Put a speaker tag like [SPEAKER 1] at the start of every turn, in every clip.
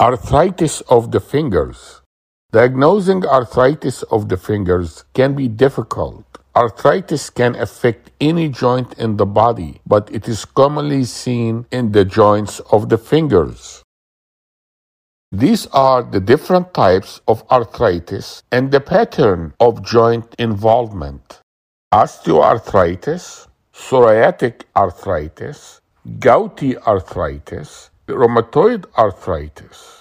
[SPEAKER 1] Arthritis of the fingers. Diagnosing arthritis of the fingers can be difficult. Arthritis can affect any joint in the body, but it is commonly seen in the joints of the fingers. These are the different types of arthritis and the pattern of joint involvement. Osteoarthritis, psoriatic arthritis, gouty arthritis, rheumatoid arthritis.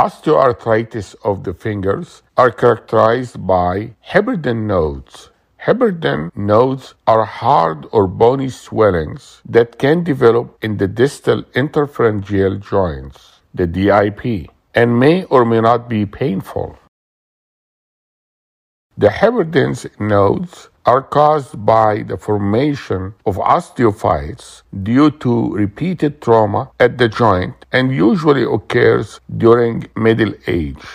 [SPEAKER 1] Osteoarthritis of the fingers are characterized by Heberden nodes. Heberden nodes are hard or bony swellings that can develop in the distal interphalangeal joints, the DIP, and may or may not be painful. The Heberden's nodes are caused by the formation of osteophytes due to repeated trauma at the joint and usually occurs during middle age.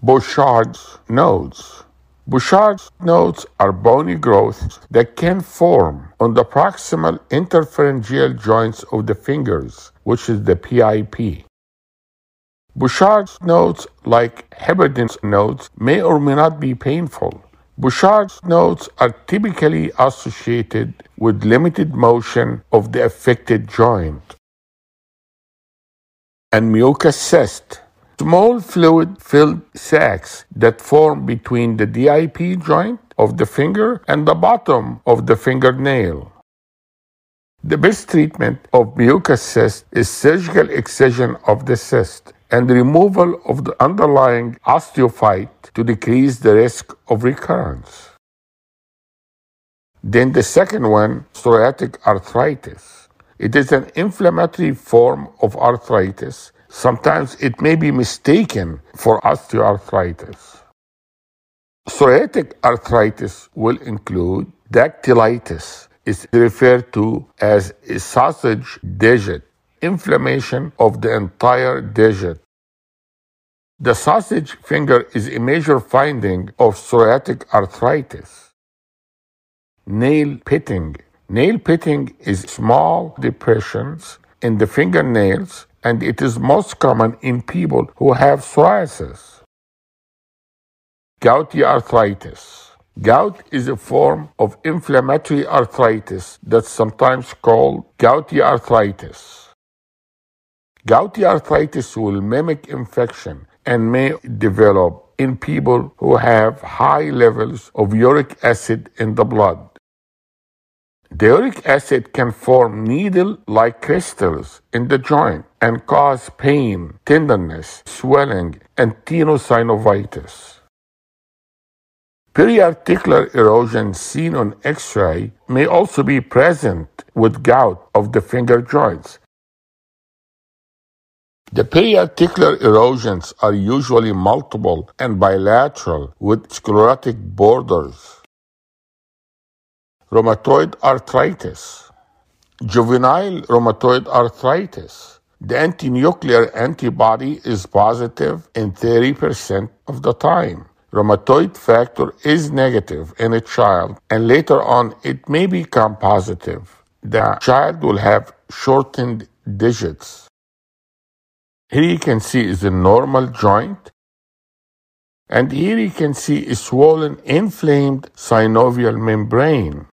[SPEAKER 1] Bouchard's nodes. Bouchard's nodes are bony growths that can form on the proximal interphalangeal joints of the fingers, which is the PIP. Bouchard's nodes, like Heberden's nodes, may or may not be painful. Bouchard's nodes are typically associated with limited motion of the affected joint. And mucous cyst, small fluid-filled sacs that form between the DIP joint of the finger and the bottom of the fingernail. The best treatment of mucous cyst is surgical excision of the cyst and removal of the underlying osteophyte to decrease the risk of recurrence. Then the second one, psoriatic arthritis. It is an inflammatory form of arthritis. Sometimes it may be mistaken for osteoarthritis. Psoriatic arthritis will include dactylitis, is referred to as a sausage digit, inflammation of the entire digit. The sausage finger is a major finding of psoriatic arthritis. Nail pitting. Nail pitting is small depressions in the fingernails and it is most common in people who have psoriasis. Gouty arthritis. Gout is a form of inflammatory arthritis that's sometimes called gouty arthritis. Gouty arthritis will mimic infection and may develop in people who have high levels of uric acid in the blood. The uric acid can form needle like crystals in the joint and cause pain, tenderness, swelling, and tenosynovitis. Periarticular erosion seen on X ray may also be present with gout of the finger joints. The periarticular erosions are usually multiple and bilateral with sclerotic borders. Rheumatoid arthritis. Juvenile rheumatoid arthritis. The antinuclear antibody is positive in 30% of the time. Rheumatoid factor is negative in a child, and later on it may become positive. The child will have shortened digits. Here you can see is a normal joint. And here you can see a swollen, inflamed synovial membrane.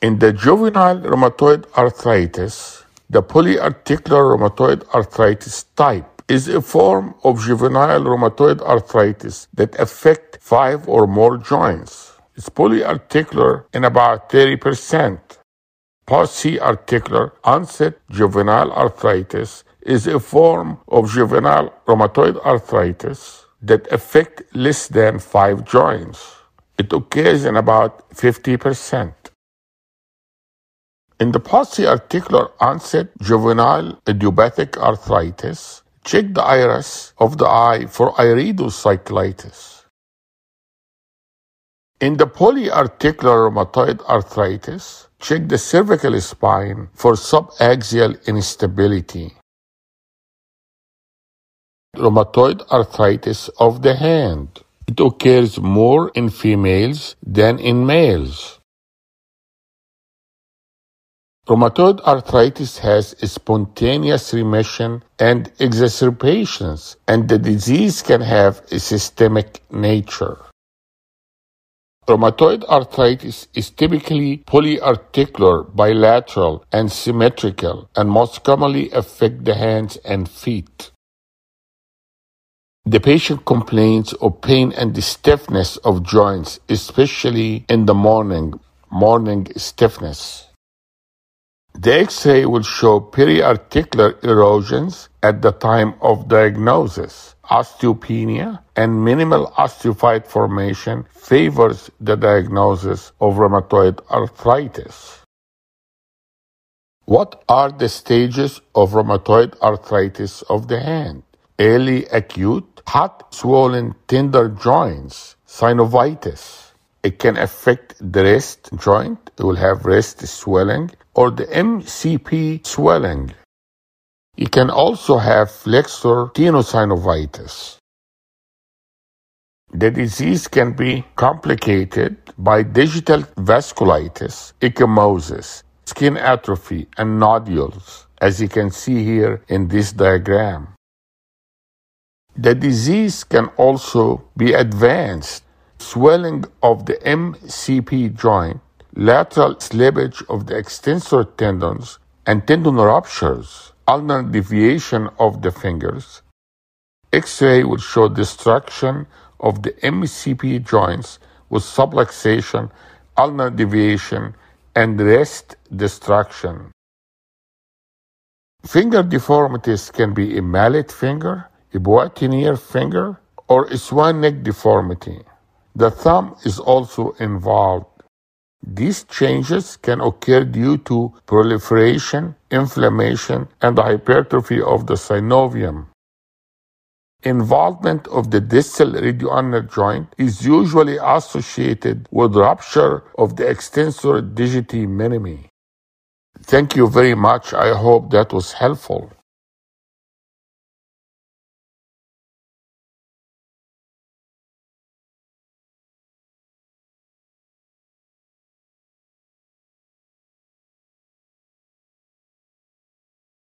[SPEAKER 1] In the juvenile rheumatoid arthritis, the polyarticular rheumatoid arthritis type is a form of juvenile rheumatoid arthritis that affect five or more joints. It's polyarticular in about 30%. Pauciarticular onset juvenile arthritis is a form of juvenile rheumatoid arthritis that affect less than five joints. It occurs in about 50%. In the pauciarticular onset juvenile idiopathic arthritis, check the iris of the eye for iridocyclitis. In the polyarticular rheumatoid arthritis, check the cervical spine for subaxial instability rheumatoid arthritis of the hand. It occurs more in females than in males. Rheumatoid arthritis has spontaneous remission and exacerbations, and the disease can have a systemic nature. Rheumatoid arthritis is typically polyarticular, bilateral, and symmetrical, and most commonly affect the hands and feet. The patient complains of pain and the stiffness of joints, especially in the morning, morning stiffness. The X-ray will show periarticular erosions at the time of diagnosis. Osteopenia and minimal osteophyte formation favors the diagnosis of rheumatoid arthritis. What are the stages of rheumatoid arthritis of the hand? Early acute, hot, swollen, tender joints, synovitis. It can affect the wrist joint. It will have wrist swelling or the MCP swelling. You can also have flexor tenosynovitis. The disease can be complicated by digital vasculitis, ecchymosis, skin atrophy, and nodules, as you can see here in this diagram. The disease can also be advanced swelling of the MCP joint, lateral slippage of the extensor tendons, and tendon ruptures, ulnar deviation of the fingers. X-ray will show destruction of the MCP joints with subluxation, ulnar deviation, and wrist destruction. Finger deformities can be a mallet finger, a boutonniere finger, or a swan neck deformity. The thumb is also involved. These changes can occur due to proliferation, inflammation, and hypertrophy of the synovium. Involvement of the distal radioulnar joint is usually associated with rupture of the extensor digiti minimi. Thank you very much. I hope that was helpful.